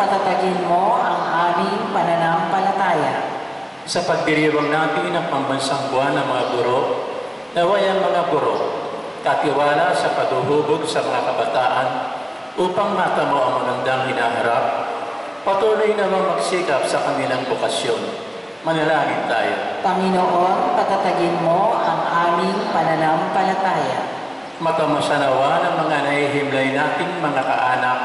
patatagin mo ang aming pananampalataya. Sa pagdiriwang natin ng pambansang buwan ng mga guro, naway ang mga guro, katiwala sa paghuhubog sa mga kabataan upang matamo ang magandang hinaharap, patuloy namang magsikap sa kanilang bukasyon. Manalangin tayo. Panginoon, patatagin mo ang aming pananampalataya. Matamasanawa ng mga nahihimlay nating mga kaanak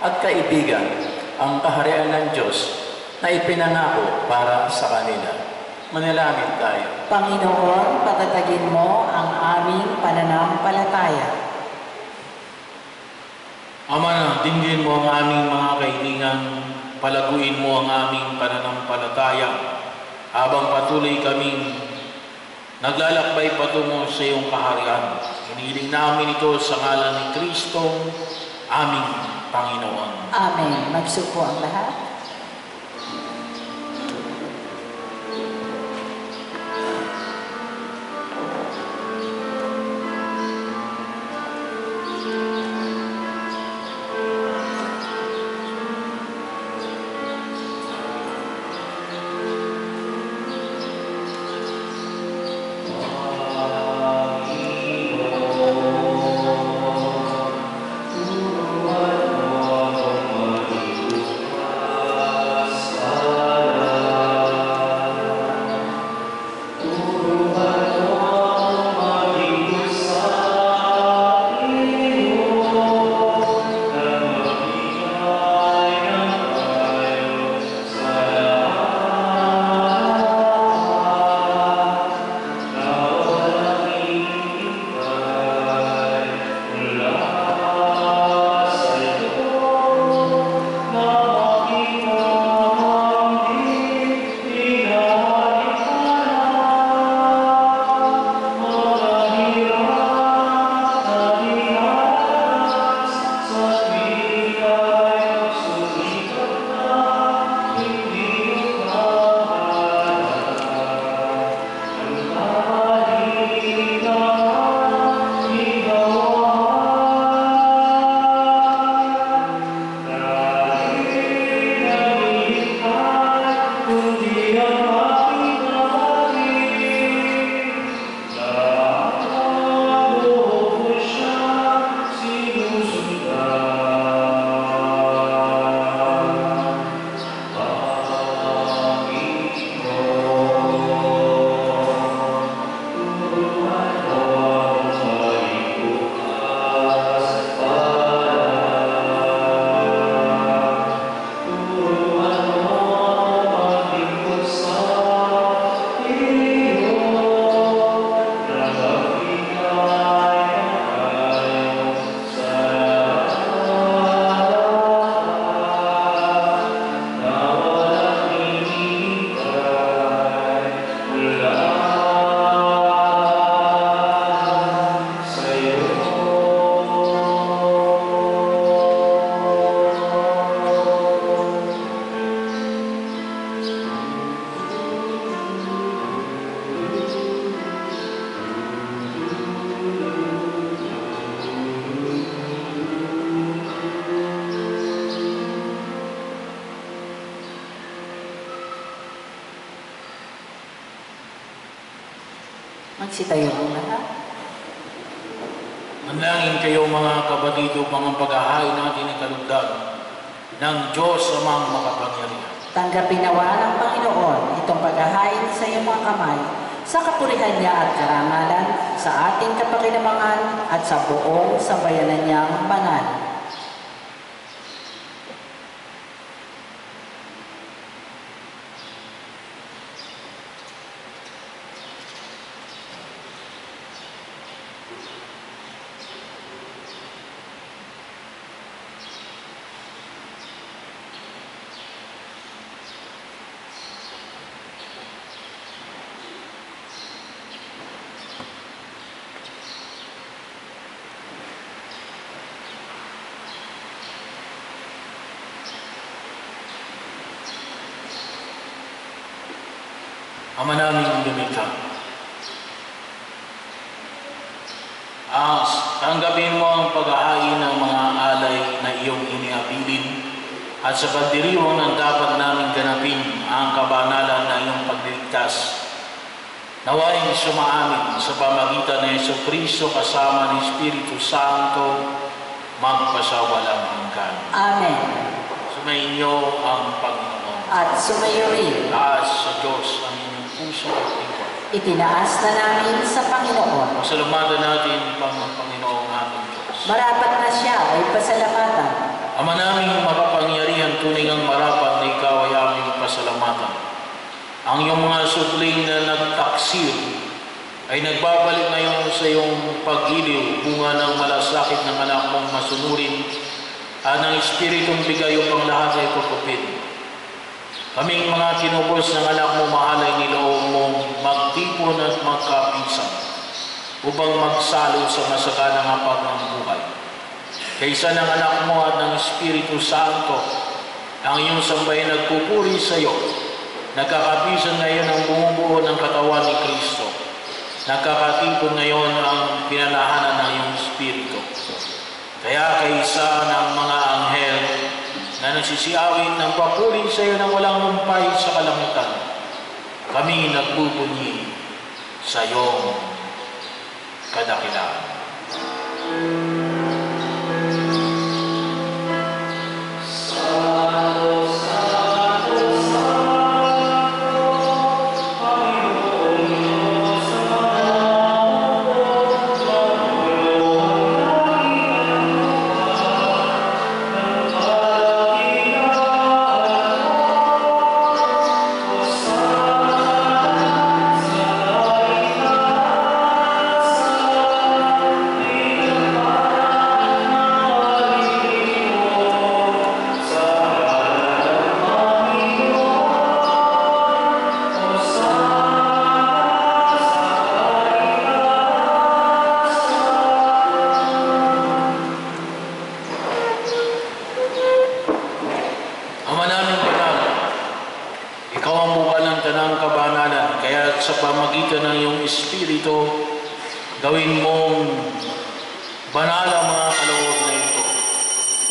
at kaibigan ang kaharian ng Diyos na ipinangako para sa kanila. Manalangin tayo. Panginoon, patatagin mo ang aming pananampalataya. Ama na, dinggin mo ang aming mga kaibigan, palaguin mo ang aming pananampalataya habang patuloy kaming naglalakbay patungo sa iyong kaharian. Hiniling namin ito sa ngalan ni Kristo, aming Panginoon. Amen. Magsuko ang lahat. Lahat. Manalangin kayo mga kapatid upang ang paghahain natin ay kalugdan ng Diyos amang makapangyarihan. Tanggapin nawa ng Panginoon itong paghahain sa iyong mga kamay sa kapurihan niya at karangalan, sa ating kapakinabangan at sa buong sambayanan niyang banal. Ama naming lumikha. Ah, tanggapin mo ang paghahain ng mga alay na iyong iniabilin at sa pagdiriwang ng dapat namin ganapin ang kabanalan ng iyong pagliligtas. Nawain sumaamin sa pamagitan ng Yeso Kristo kasama ng Espiritu Santo magpasawalang hanggan. Amen. Sumainyo ang Panginoon. At sumayo rin, Taas sa Diyos ang inyong puso at lingkod. Itinaas na namin sa Panginoon. Pasalamatan natin pang Panginoong aming Diyos. Marapat na siya ay pasalamatan. Ama naming makapangyarihan, tunay ang marapat na ikaw ay aming pasalamatan. Ang iyong mga sudling na nagtaksir ay nagbabalik ngayon sa iyong pag-iliw, bunga ng malasakit ng anak mong masunurin at ng Espiritong bigay upang lahat ay pagkupit. Kaming mga tinubos ng anak mo, mahalay niloob mong magtipon at magkapisan upang magsalo sa masaganang hapag ng buhay. Kaysa ng anak mo at ng Espiritu Santo, ang iyong sambay nagpupuri sa iyo. Nagkakapisan ngayon ang bumubuo ng katawan ni Kristo. Nagkakatipon ngayon ang pinalahanan ng iyong Espiritu. Kaya kaysa ng mga anghel na nagsisiawin ng papuri sa iyo ng walang humpay sa kalangitan, kami nagbubunyi sa iyong kadakilaan.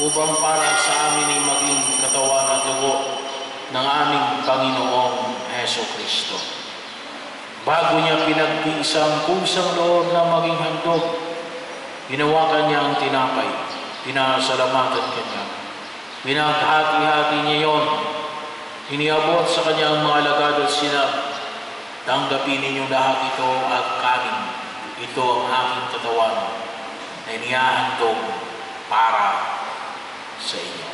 Upang para sa amin ay maging katawan at dugo ng aming Panginoong Heso Kristo. Bago niya pinagtiisang kusang loob na maging handog, hinawakan niya ang tinapay, pinasalamatan kanya. Pinaghati-hati niya yon. Iniabot sa kanyang mga alagad at sinabi, Tanggapin ninyo lahat ito at kanin. Ito ang aking katawan na inihahandog para sa inyo.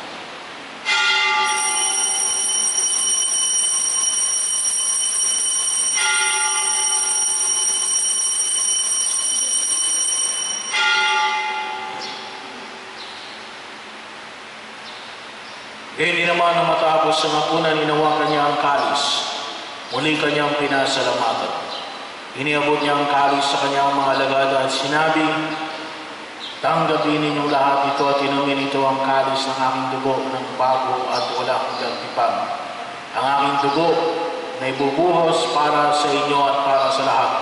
Hindi naman na matapos sa mapunan, inawakan niya ang kalis. Muli kanyang pinasalamatan. Iniabot niya ang kalis sa kanyang mga alagad at sinabi, Tanggapin ninyong lahat ito at inumin ito ang kalis ng aking dugo ng bago at walang gantipan. Ang aking dugo na ibubuhos para sa inyo at para sa lahat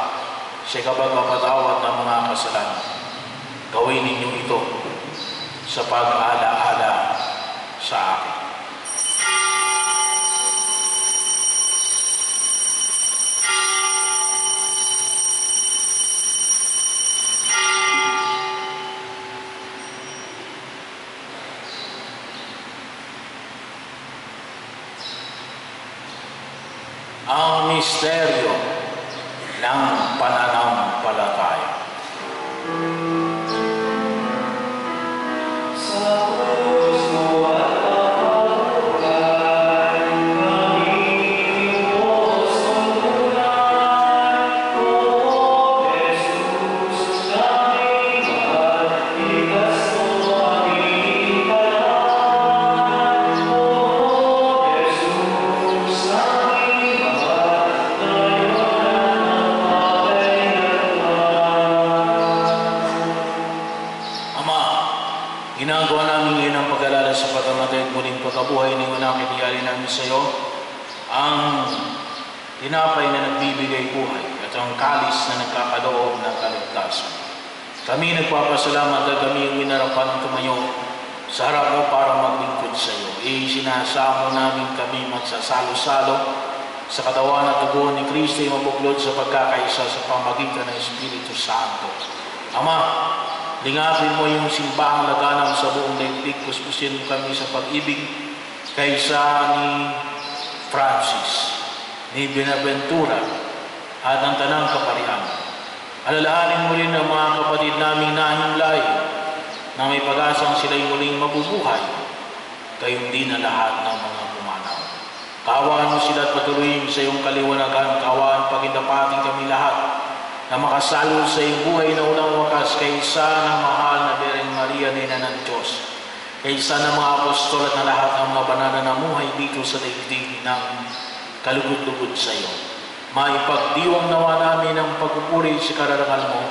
sa kapagpapatawad ng mga kasalanan. Gawin ninyo ito sa pag-ala-ala sa akin. Ang tinapay na nagbibigay buhay at ang kalis na nagkakaloob ng kaligtasan. Kami nagpapasalamat at kami ng tumayo sa harap mo para maglingkod sa iyo. Isinasamo namin kami magsasalo-salo sa katawan at dugo ni Kristo ay mabuklod sa pagkakaisa sa pamagitan ng Espiritu Santo. Ama, lingapin mo yung simbahang laganap sa buong daigdig, puspusin mo kami sa pag-ibig kaysa ni Francis, ni Benaventura, at ang tanang kaparihan. Alalahanin mo rin ang mga kapatid naming nahimlay na may pag-asang sila'y muling mabubuhay, kayong di na lahat ng mga pumanaw. Kawaan mo sila at patuloyin sa iyong kaliwanagan, kawaan pagindapating kami lahat na makasalo sa iyong buhay na unang wakas kaysa ng mahal na Bereng Maria, Nina ng Diyos, kaysa ng mga apostol at na lahat ng mga banana na namuhay dito sa daigdig ng kalugod-lugod sa iyo. Maipagdiwang nawa namin ang pagpupuri sa kararangal mo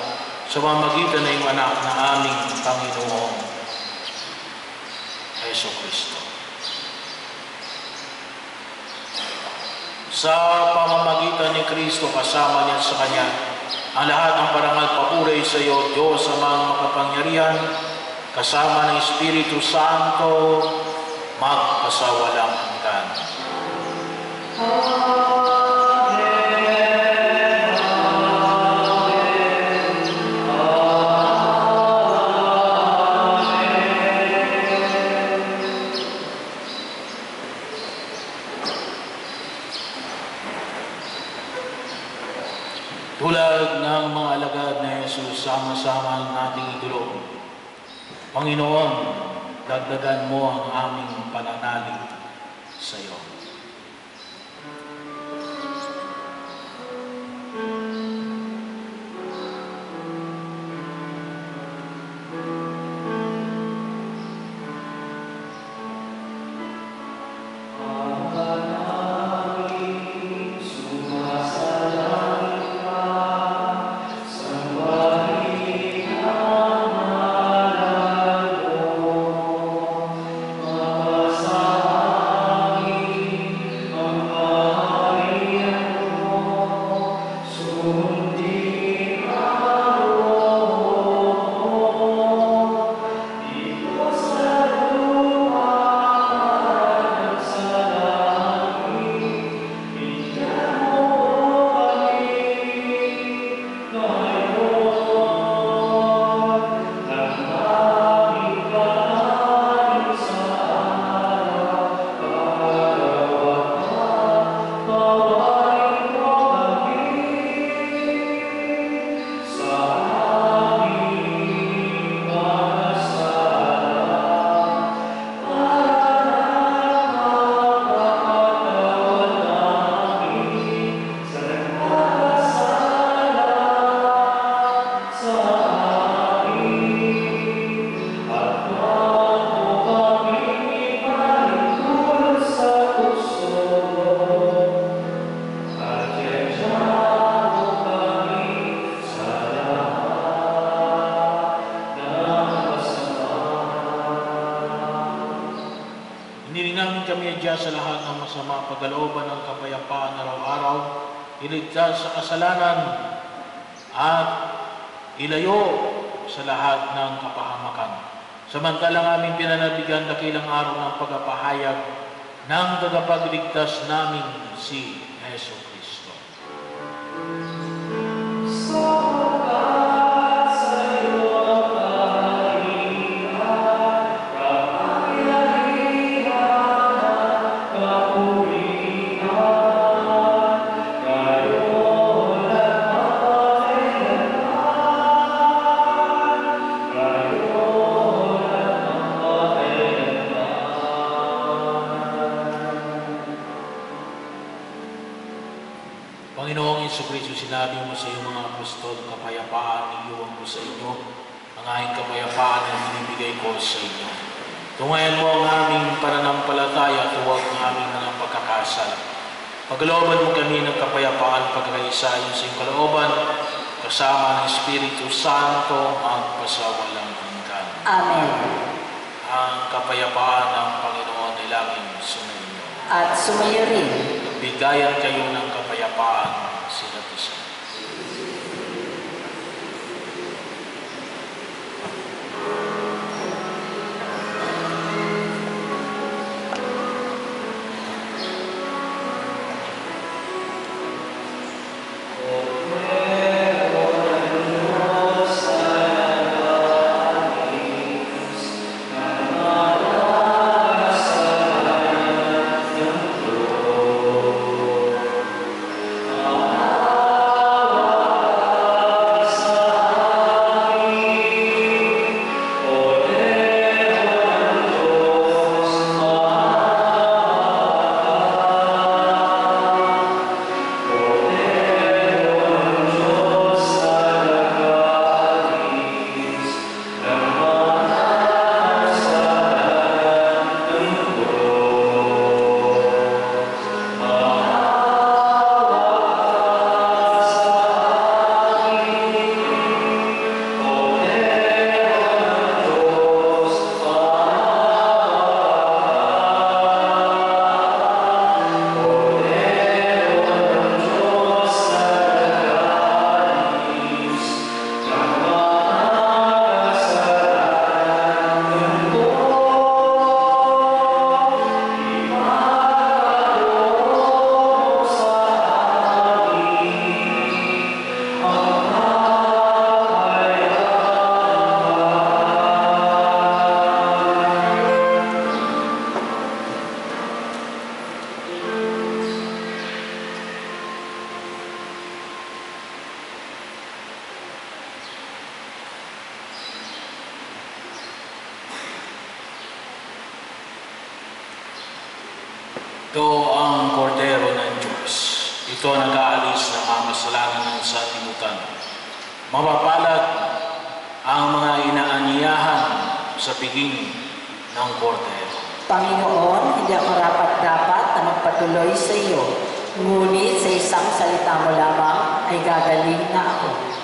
sa mamagitan ng iyong anak na aming Panginoong Yeso Kristo. Sa pamamagitan ni Kristo kasama niya sa Kanya, ang lahat ng parangal papuri sa iyo, Diyos amang makapangyarihan, kasama ng Espiritu Santo, magpasawalang hanggan. Tulad ng mga alagad na Jesus, sama-sama ang ating idolo. Panginoon, dagdagan mo ang aming pananalig sa iyo. Hiniling sa kasalanan at ilayo sa lahat ng kapahamakan. Samantalang aming pinanabigan dakilang araw ng pagpapahayag ng tagapagligtas namin si Yeso na magpatuloy sa iyo. Ngunit sa isang salita mo lamang ay gagaling na ako.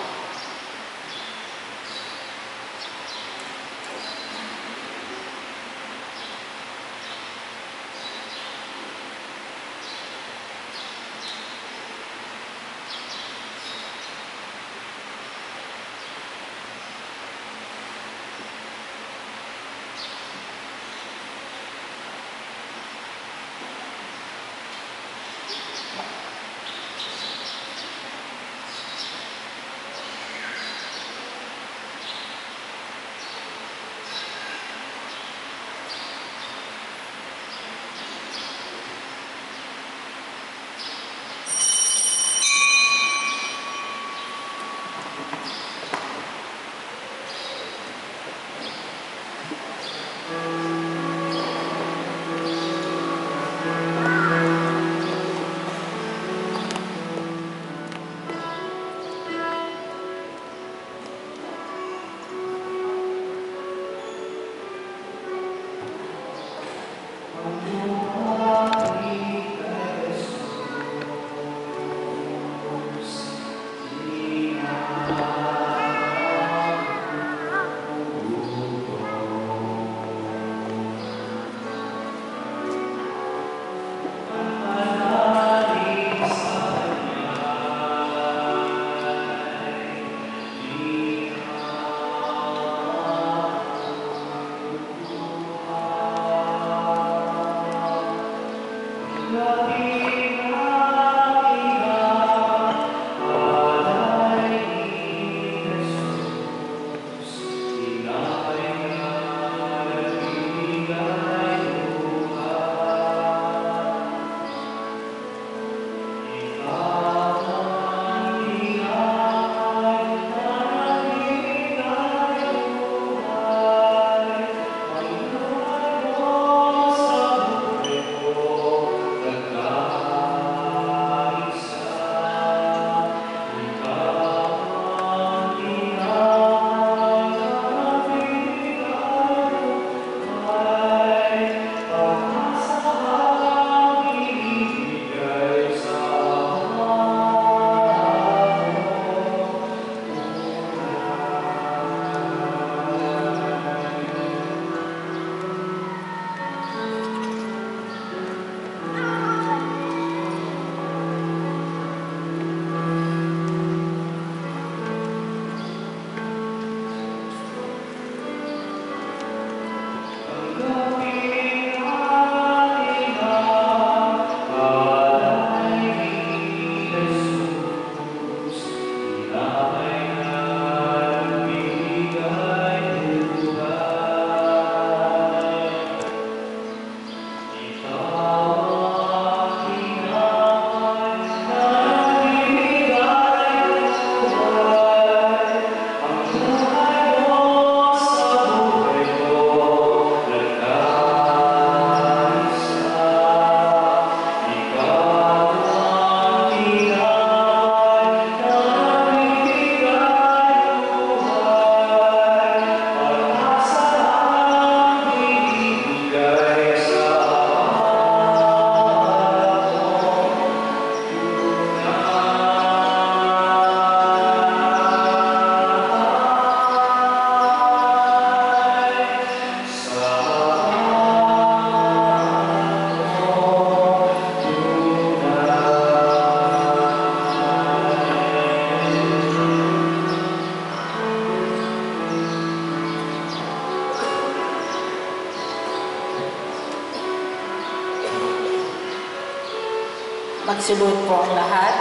Magsulod po ang lahat.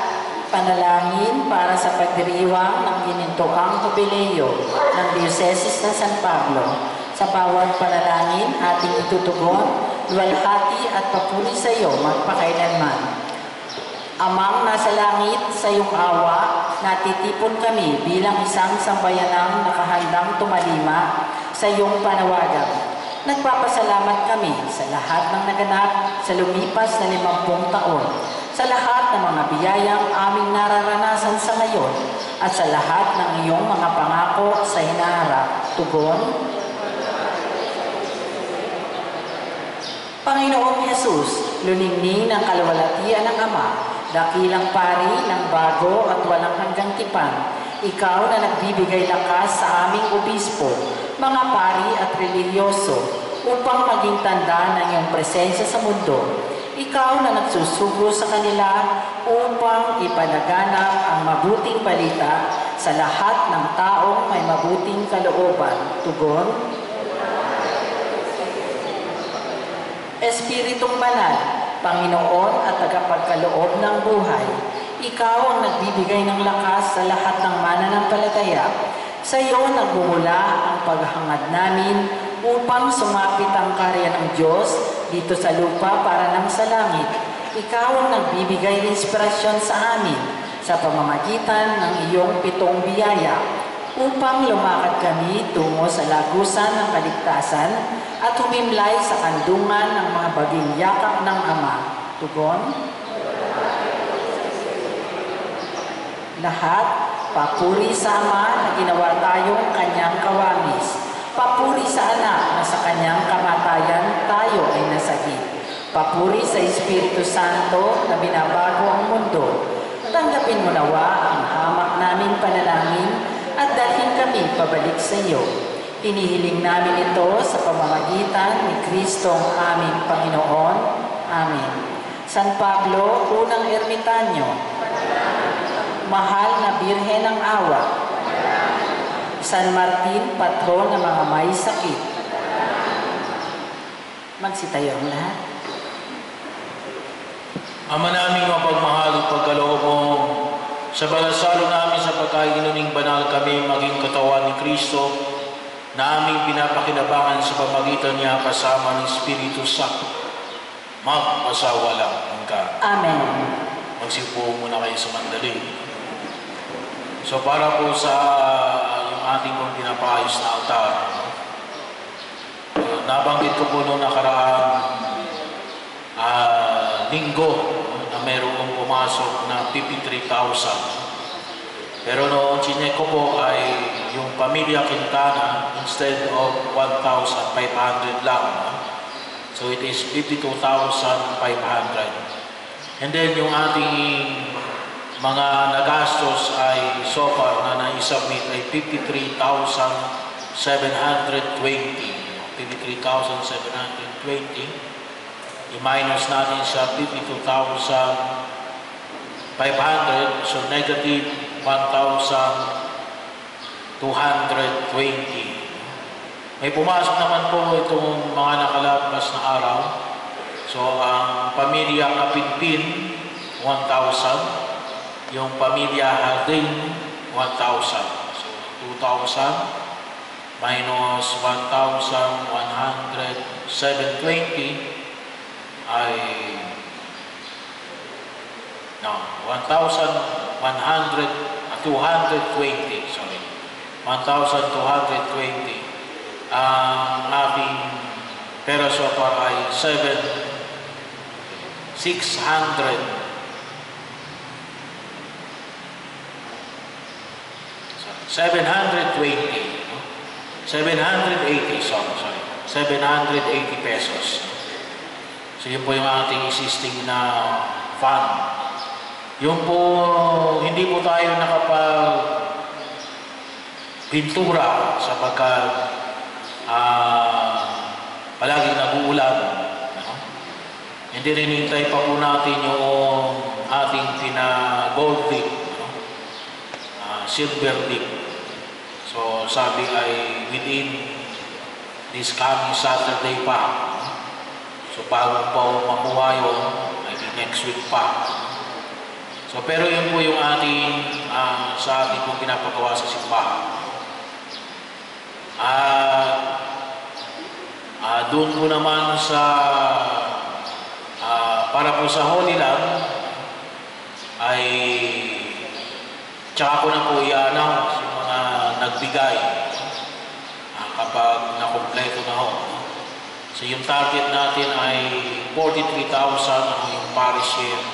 Panalangin para sa pagdiriwang ng ginintuang jubileo ng Diocese ng San Pablo. Sa bawat panalangin, ating itutugon, luwalhati at papuri sa iyo magpakailanman. Amang nasa langit, sa iyong awa, natitipon kami bilang isang sambayanang nakahandang tumalima sa iyong panawagan. Nagpapasalamat kami sa lahat ng naganap sa lumipas na limampung taon, sa lahat ng mga biyayang aming nararanasan sa ngayon, at sa lahat ng iyong mga pangako sa hinaharap. Tugon, Panginoong Yesus, luningning ng kalwalatian ng Ama, dakilang pari ng bago at walang hanggang tipan, ikaw na nagbibigay lakas sa aming obispo, mga pari at religyoso, upang maging tanda ng iyong presensya sa mundo. Ikaw na nagsusugo sa kanila upang ipalaganap ang mabuting balita sa lahat ng taong may mabuting kalooban. Tugon, Espiritong Banal, Panginoon at tagapagkaloob ng buhay, Ikaw ang nagbibigay ng lakas sa lahat ng mananampalataya. Sa iyo nagbumula ang paghangad namin upang sumapit ang karya ng Diyos dito sa lupa para nang sa langit. Ikaw ang nagbibigay inspirasyon sa amin sa pamamagitan ng iyong pitong biyaya upang lumakad kami tungo sa lagusan ng kaligtasan at humimlay sa kandungan ng mga baging yakap ng Ama. Tugon? Lahat, papuri sa Ama na ginawa tayong kanyang kawamis. Papuri sa Anak na sa kanyang kamatayan tayo ay nasagip. Papuri sa Espiritu Santo na binabago ang mundo. Tanggapin mo nawa ang hamak naming panalangin at dalhin kami pabalik sa iyo. Inihiling namin ito sa pamamagitan ni Kristong aming Panginoon. Amen. San Pablo, unang ermitanyo, mahal na Birhen ng Awa, San Martin, patron ng mga may sakit. Magsitayo ang lahat. Ama naming mapagmahal at pagkaloob mo, sa balasalo namin sa pagkainuning banal kami maging katawan ni Kristo, na aming pinapakinabangan sa pamagitan niya kasama ng Espiritu Santo. Magpasawalang ka. Amen. Magsipo muna kayo sa mandali. So para po sa uh, ating pong pinapaayos na altar, uh, nabanggit ko po noong nakaraan uh, linggo na mayroong pumasok na 53,000. Pero noong chinek ko po ay yung pamilya Quintana instead of 1,500 lang. So it is 52,500. And then yung ating mga nagastos ay so far na na-submit ay 53,720. 53,720. I-minus natin sa 52,500. So negative 1,220. May pumasok naman po itong mga nakalabas na araw. So, ang pamilya Kapitpin, 1,000. Yung pamilya Hardin, 1,000. So, 2,000 minus 1,120 ay no, 1,100 220, sorry. 1,220 ang ating pera so far ay 7 600 720 780 sorry, sorry 780 pesos so yun po yung ating existing na fund yung po hindi po tayo nakapag pintura sapagkat uh, palaging nag-uulan. No? Hindi rin hintay pa po natin yung ating pina-gold silver dip. So sabi ay within this coming Saturday pa. So bago pa makuha yun, maybe next week pa. So pero yun po yung ating uh, sa ating pong pinapagawa sa simbahan. At uh, doon po naman sa uh, para po sa Holy Land ay tsaka ko na po i-announce yung mga nagbigay uh, kapag nakompleto na ho. So yung target natin ay 43,000 ang yung parish share.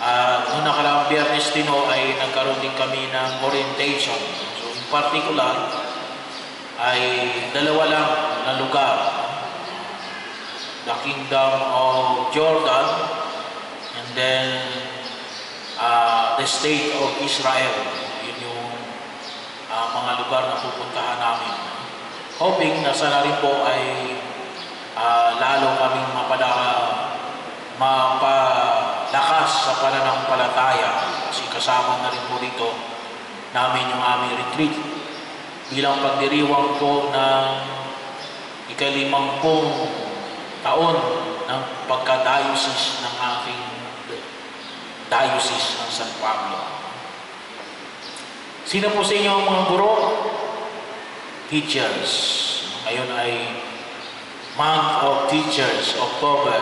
At noong nakaraang biyernes din ho, ay nagkaroon din kami ng orientation. So in particular, ay dalawa lang na lugar. The Kingdom of Jordan and then uh, the State of Israel. Yun yung uh, mga lugar na pupuntahan namin. Hoping na sana rin po ay uh, lalo kaming mapada, mapalakas sa pananampalataya kasi kasama na rin po dito namin yung aming retreat bilang pagdiriwang po ng ikalimampung taon ng pagka-diocese ng aking diocese ng San Pablo. Sino po sa inyo ang mga guro? Teachers. Ngayon ay month of teachers, October.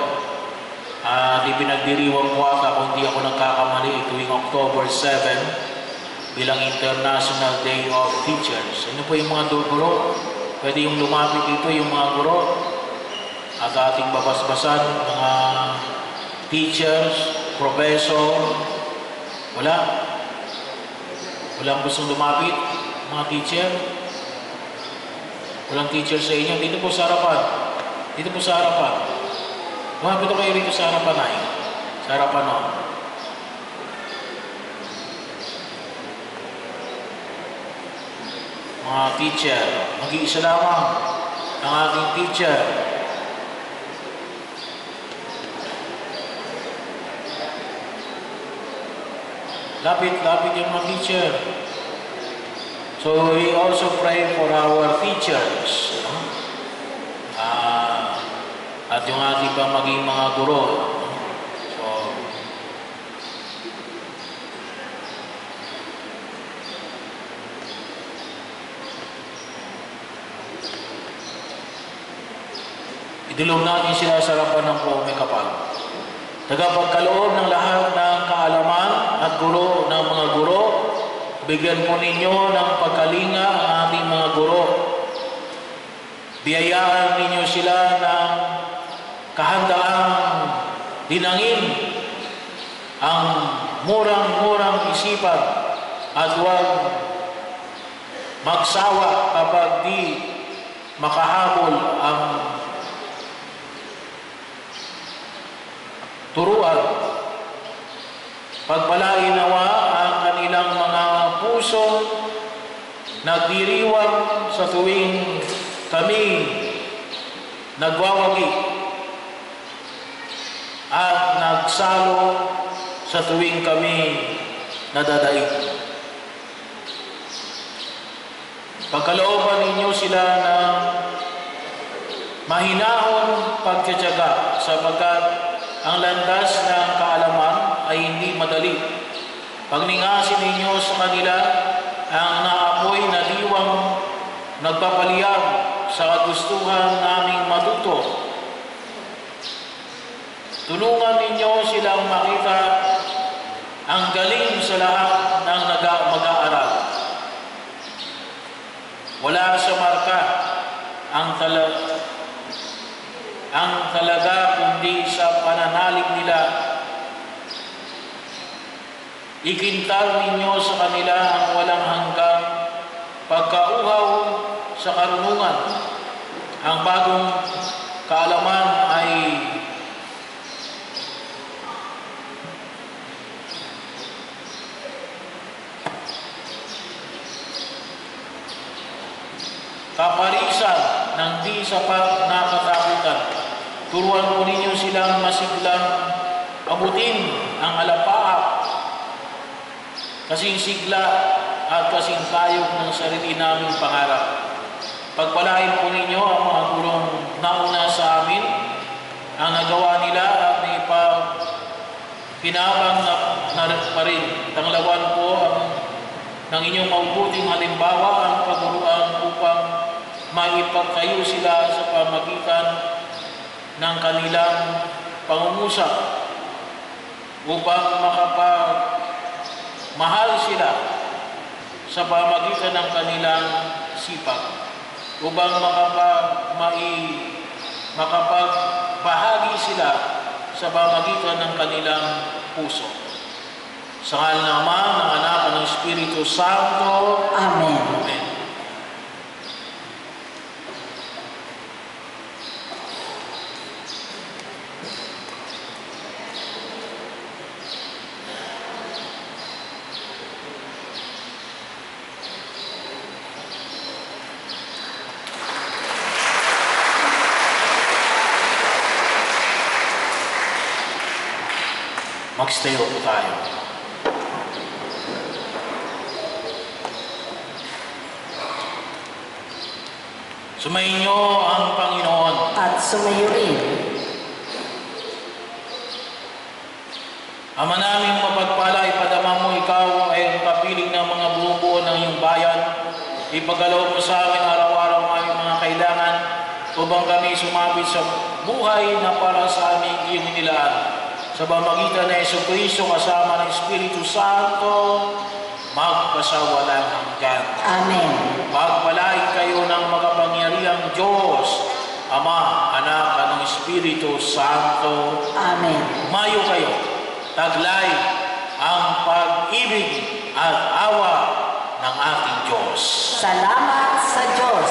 At uh, ipinagdiriwang po ata kung hindi ako nagkakamali tuwing October 7 bilang International Day of Teachers. Ano po yung mga guro? Pwede yung lumapit dito yung mga guro at ating babasbasan mga teachers, professor, wala. Walang gustong lumapit, mga teacher. Walang teacher sa inyo. Dito po sa harapan. Dito po sa harapan. Lumapit kayo rito sa harapan ay. Sa harapan no. Mga teacher. Mag-iisa lamang ang ating teacher. Lapit-lapit yung mga teacher. So we also pray for our teachers. Ah, at yung ating pang maging mga guro. So, idulog natin sila sa harapan ng Pome Kapal. Tagapagkaloob ng lahat ng kaalaman at guro ng mga guro, bigyan po ninyo ng pagkalinga ang ating mga guro. Biyayaan ninyo sila ng kahandaang dinangin ang murang-murang isipan at huwag magsawa kapag di makahabol ang turuan. Pagpalain nawa ang kanilang mga puso nagdiriwang sa tuwing kami nagwawagi at nagsalo sa tuwing kami nadadaig. Pagkalooban ninyo sila ng mahinahon pagtsatsaga sapagkat ang landas ng kaalaman madali. Pagningasin ninyo sa kanila ang naapoy na diwang nagpapaliyag sa kagustuhan naming matuto. Tulungan ninyo silang makita ang galing sa lahat ng mag-aaral. Wala sa marka ang tala ang talaga kundi sa pananalig nila. Ikintal ninyo sa kanila ang walang hanggang pagkauhaw sa karunungan. Ang bagong kaalaman ay kaparisan ng di sapat na katakutan. Turuan po ninyo silang masiglang abutin ang alapaap, kasing sigla at kasing tayog ng sarili naming pangarap. Pagpalain po ninyo ang mga gurong nauna sa amin, ang nagawa nila at naipa pinabang na, na pa rin. Tanglawan po ang ng inyong mabuting halimbawa ang paguruan upang maipagkayo sila sa pamagitan ng kanilang pangungusap upang makapag mahal sila sa pamagitan ng kanilang sipag upang makapag makapagbahagi sila sa pamagitan ng kanilang puso. Sa ngalan ng Ama, ng Anak, ng Espiritu Santo. Amen. Amen. Magstayo po tayo. Sumainyo ang Panginoon. At sumayo rin. Ama namin mapagpala, ipadama mo ikaw ay ang kapiling ng mga bumubuo ng iyong bayan. Ipagalaw mo sa amin araw-araw ang aming mga kailangan upang kami sumabit sa buhay na para sa aming iyong inilaan. Sa pamagitan ng Yeso Kristo kasama ng Espiritu Santo, magpasawalang hanggan. Amen. Pagpalain kayo ng makapangyarihang Diyos, Ama, Anak, at ng Espiritu Santo. Amen. Umayo kayo, taglay ang pag-ibig at awa ng ating Diyos. Salamat sa Diyos.